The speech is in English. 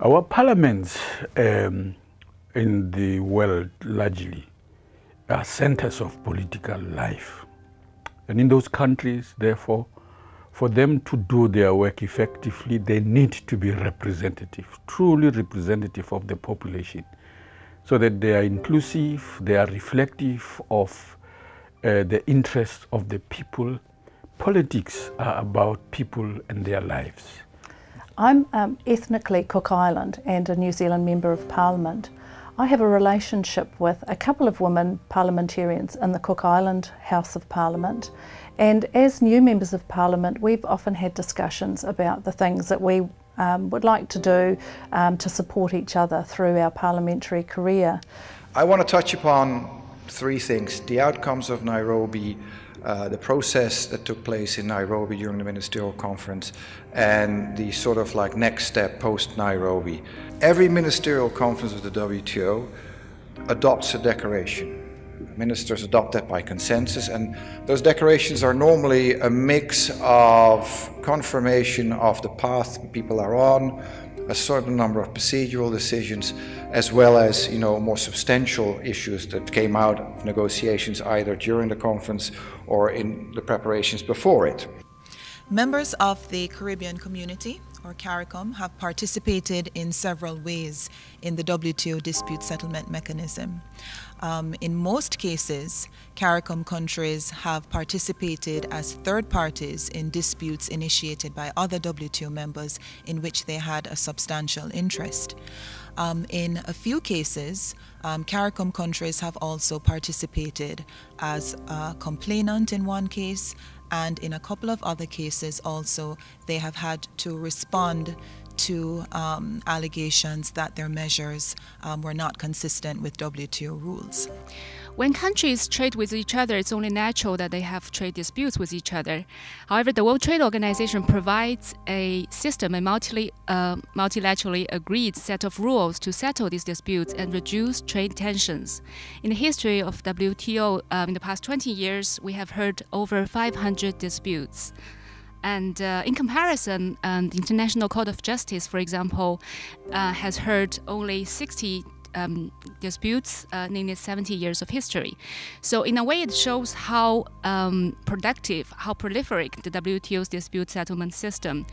Our parliaments um, in the world largely are centers of political life. And in those countries, therefore, for them to do their work effectively, they need to be representative, truly representative of the population, so that they are inclusive, they are reflective of uh, the interests of the people. Politics are about people and their lives. I'm um, ethnically Cook Island and a New Zealand Member of Parliament. I have a relationship with a couple of women parliamentarians in the Cook Island House of Parliament and as new members of Parliament we've often had discussions about the things that we um, would like to do um, to support each other through our parliamentary career. I want to touch upon three things the outcomes of Nairobi, uh, the process that took place in Nairobi during the ministerial conference, and the sort of like next step post Nairobi. Every ministerial conference of the WTO adopts a declaration. Ministers adopt that by consensus, and those declarations are normally a mix of confirmation of the path people are on, a certain number of procedural decisions, as well as you know more substantial issues that came out of negotiations either during the conference or in the preparations before it. Members of the Caribbean community or CARICOM have participated in several ways in the WTO dispute settlement mechanism. Um, in most cases, CARICOM countries have participated as third parties in disputes initiated by other WTO members in which they had a substantial interest. Um, in a few cases, um, CARICOM countries have also participated as a complainant in one case, and in a couple of other cases also, they have had to respond to um, allegations that their measures um, were not consistent with WTO rules. When countries trade with each other, it's only natural that they have trade disputes with each other. However, the World Trade Organization provides a system, a multi, uh, multilaterally agreed set of rules to settle these disputes and reduce trade tensions. In the history of WTO, um, in the past 20 years, we have heard over 500 disputes. And uh, in comparison, um, the International Court of Justice, for example, uh, has heard only 60 um, disputes uh, in its 70 years of history. So, in a way, it shows how um, productive, how prolific the WTO's dispute settlement system.